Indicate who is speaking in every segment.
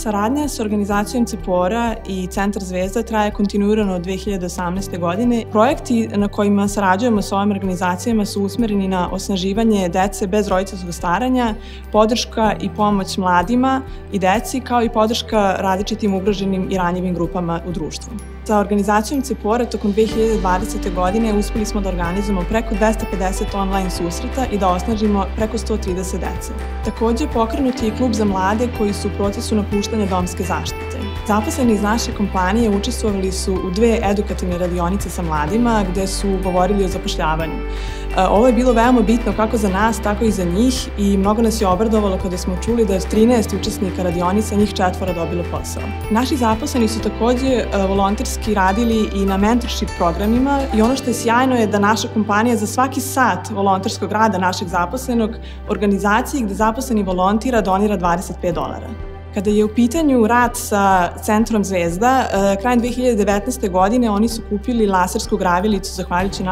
Speaker 1: Saradnja sa organizacijom Cepora i Centar Zvezda traje kontinuirano od 2018. godine. Projekti na kojima sarađujemo sa ovim organizacijama su usmereni na osnaživanje dece bez roditeljskog staranja, podrška i pomoć mladima i deci, kao i podrška različitim ugroženim i ranjivim grupama u društvu. Sa organizacijom Cepora tokom 2020. godine uspeli smo da organizujemo preko 250 online susreta i da osnažimo preko 130 dece. Takođe, pokrenut je i klub za mlade koji su u procesu napuštanja domske zaštite. Zaposleni iz naše kompanije učestvovali su u dve edukativne radionice sa mladima gde su govorili o zapošljavanju. E, ovo je bilo veoma bitno kako za nas, tako i za njih i mnogo nas je obradovalo kada smo čuli da je 13 učesnika radionica njih četvora dobilo posao. Naši zaposleni su takođe e, volonterski radili i na mentorship programima i ono što je sjajno je da naša kompanija za svaki sat volonterskog rada našeg zaposlenog organizaciji gde zaposleni volontira donira 25 dolara. Kada je u pitanju rad sa Centrom Zvezda, eh, krajem 2019. godine oni su kupili lasersku gravilicu zahvaljujući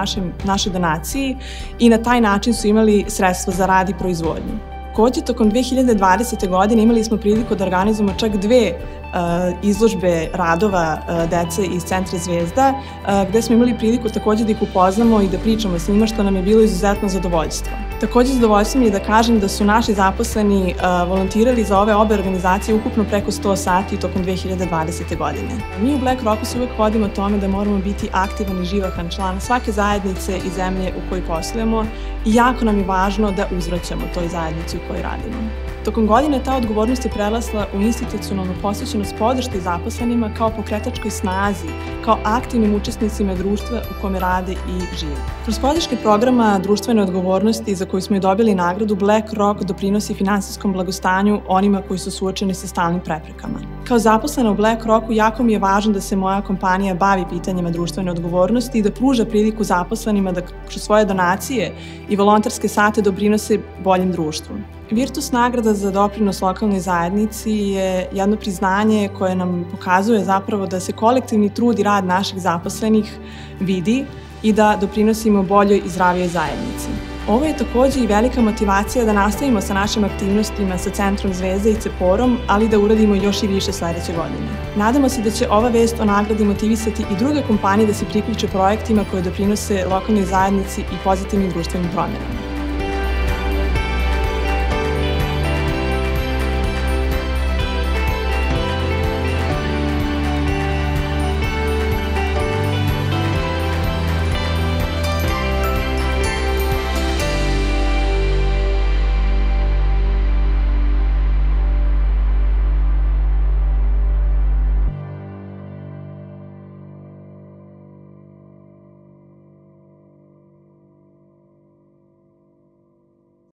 Speaker 1: našoj donaciji i na taj način su imali sredstva za rad i proizvodnju. Takođe, tokom 2020. godine imali smo priliku da organizujemo čak dve Uh, izložbe radova uh, dece iz Centra Zvezda, uh, gde smo imali priliku takođe da ih upoznamo i da pričamo s njima, što nam je bilo izuzetno zadovoljstvo. Takođe zadovoljstvo mi je da kažem da su naši zaposleni volontirali za ove obe organizacije ukupno preko 100 sati tokom 2020. godine. Mi u Black Rocku se uvek vodimo tome da moramo biti aktivan i živahan član svake zajednice i zemlje u kojoj poslujemo i jako nam je važno da uzvraćamo toj zajednici u kojoj radimo. Tokom godine ta odgovornost je prelasla u institucionalnu posvećenost podrške zaposlenima kao pokretačkoj snazi, kao aktivnim učesnicima društva u kome rade i žive. Kroz podrške programa društvene odgovornosti za koju smo i dobili nagradu, Black Rock doprinosi finansijskom blagostanju onima koji su suočeni sa stalnim preprekama. Kao zaposlena u Black Rocku jako mi je važno da se moja kompanija bavi pitanjima društvene odgovornosti i da pruža priliku zaposlenima da kroz svoje donacije i volontarske sate doprinose boljem društvu. Virtus nagrada za doprinos lokalnoj zajednici je jedno priznanje koje nam pokazuje zapravo da se kolektivni trud i rad naših zaposlenih vidi i da doprinosimo boljoj i zdravijoj zajednici. Ovo je takođe i velika motivacija da nastavimo sa našim aktivnostima sa Centrom Zvezda i Ceporom, ali da uradimo još i više sledeće godine. Nadamo se da će ova vest o nagradi motivisati i druge kompanije da se priključe projektima koje doprinose lokalnoj zajednici i pozitivnim društvenim promjenama.